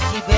así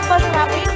tapos happy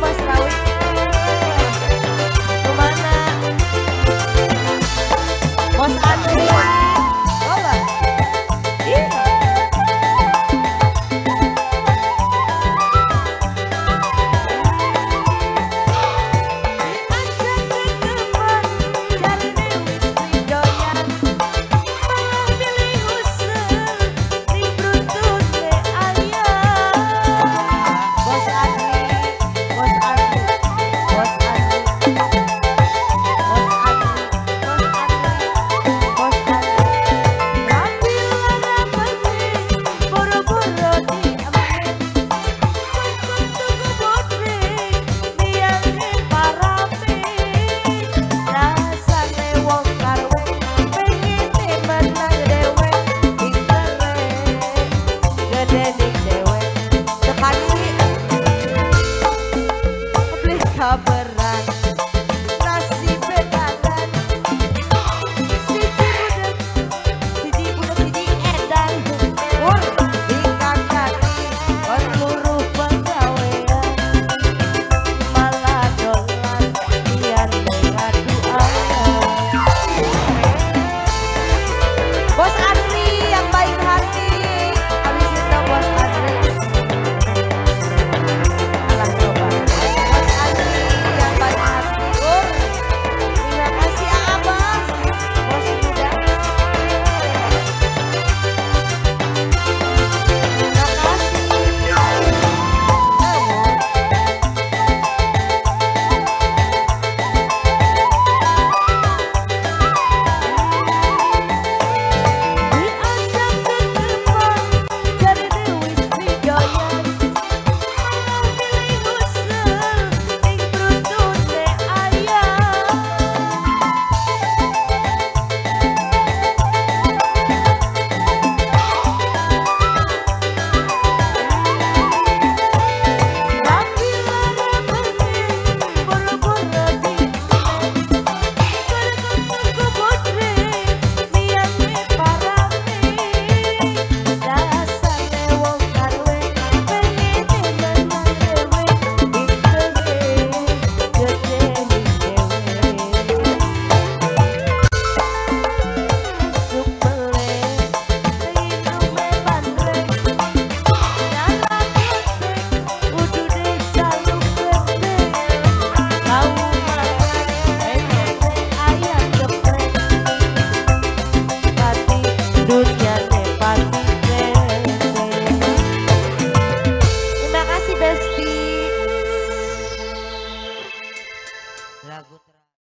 Khabar